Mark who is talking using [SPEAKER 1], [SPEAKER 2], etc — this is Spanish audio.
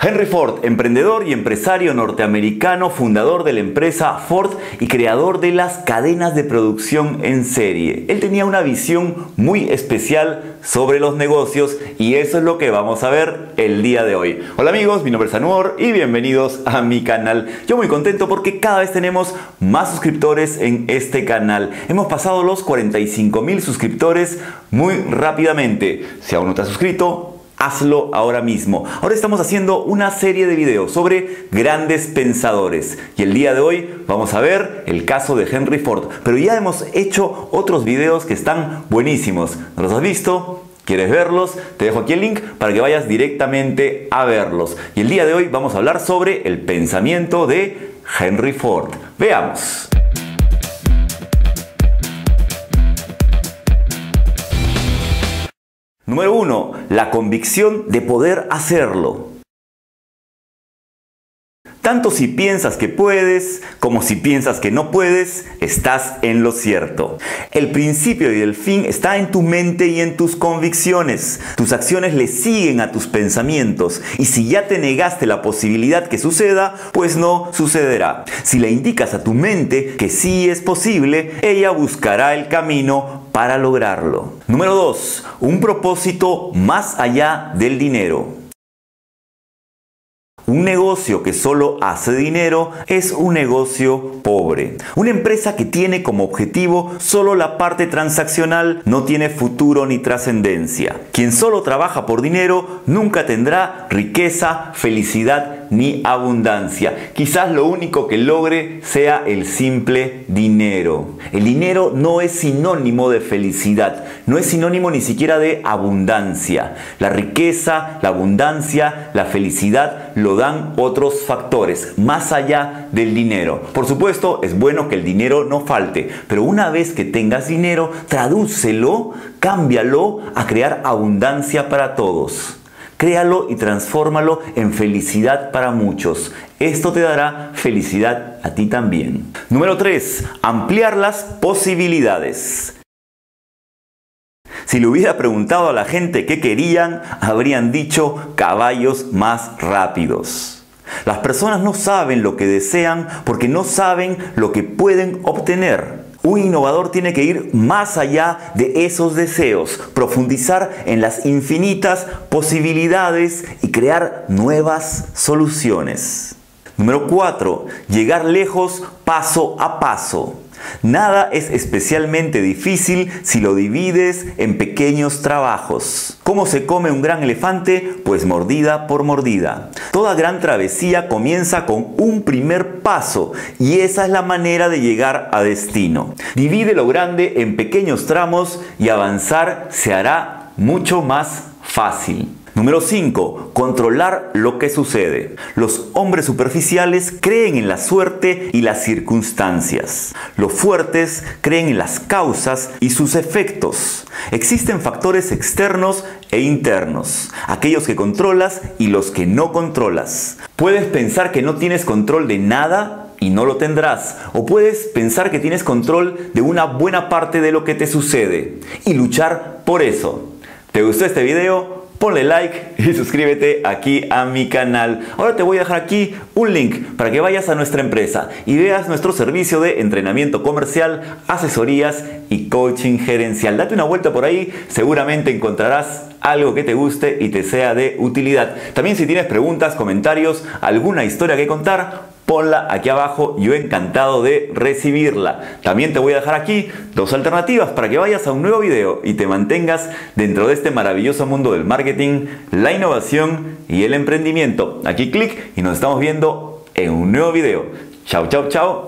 [SPEAKER 1] Henry Ford, emprendedor y empresario norteamericano, fundador de la empresa Ford y creador de las cadenas de producción en serie. Él tenía una visión muy especial sobre los negocios y eso es lo que vamos a ver el día de hoy. Hola amigos, mi nombre es Anuor y bienvenidos a mi canal. Yo muy contento porque cada vez tenemos más suscriptores en este canal. Hemos pasado los 45 mil suscriptores muy rápidamente. Si aún no te has suscrito, hazlo ahora mismo. Ahora estamos haciendo una serie de videos sobre grandes pensadores y el día de hoy vamos a ver el caso de Henry Ford. Pero ya hemos hecho otros videos que están buenísimos. ¿No los has visto? ¿Quieres verlos? Te dejo aquí el link para que vayas directamente a verlos. Y el día de hoy vamos a hablar sobre el pensamiento de Henry Ford. Veamos. Número uno, la convicción de poder hacerlo. Tanto si piensas que puedes como si piensas que no puedes, estás en lo cierto. El principio y el fin está en tu mente y en tus convicciones. Tus acciones le siguen a tus pensamientos y si ya te negaste la posibilidad que suceda, pues no sucederá. Si le indicas a tu mente que sí es posible, ella buscará el camino para lograrlo. Número 2. Un propósito más allá del dinero. Un negocio que solo hace dinero es un negocio pobre. Una empresa que tiene como objetivo solo la parte transaccional no tiene futuro ni trascendencia. Quien solo trabaja por dinero nunca tendrá riqueza, felicidad ni abundancia. Quizás lo único que logre sea el simple dinero. El dinero no es sinónimo de felicidad, no es sinónimo ni siquiera de abundancia. La riqueza, la abundancia, la felicidad lo dan otros factores más allá del dinero. Por supuesto, es bueno que el dinero no falte, pero una vez que tengas dinero, tradúcelo, cámbialo a crear abundancia para todos. Créalo y transfórmalo en felicidad para muchos. Esto te dará felicidad a ti también. Número 3. Ampliar las posibilidades. Si le hubiera preguntado a la gente qué querían, habrían dicho caballos más rápidos. Las personas no saben lo que desean porque no saben lo que pueden obtener. Un innovador tiene que ir más allá de esos deseos, profundizar en las infinitas posibilidades y crear nuevas soluciones. Número 4. Llegar lejos paso a paso. Nada es especialmente difícil si lo divides en pequeños trabajos. ¿Cómo se come un gran elefante? Pues mordida por mordida. Toda gran travesía comienza con un primer paso y esa es la manera de llegar a destino. Divide lo grande en pequeños tramos y avanzar se hará mucho más fácil. Número 5. Controlar lo que sucede. Los hombres superficiales creen en la suerte y las circunstancias. Los fuertes creen en las causas y sus efectos. Existen factores externos e internos, aquellos que controlas y los que no controlas. Puedes pensar que no tienes control de nada y no lo tendrás. O puedes pensar que tienes control de una buena parte de lo que te sucede y luchar por eso. ¿Te gustó este video? Ponle like y suscríbete aquí a mi canal. Ahora te voy a dejar aquí un link para que vayas a nuestra empresa y veas nuestro servicio de entrenamiento comercial, asesorías y coaching gerencial. Date una vuelta por ahí, seguramente encontrarás algo que te guste y te sea de utilidad. También si tienes preguntas, comentarios, alguna historia que contar, ponla aquí abajo, yo encantado de recibirla. También te voy a dejar aquí dos alternativas para que vayas a un nuevo video y te mantengas dentro de este maravilloso mundo del marketing, la innovación y el emprendimiento. Aquí clic y nos estamos viendo en un nuevo video. Chao, chao, chao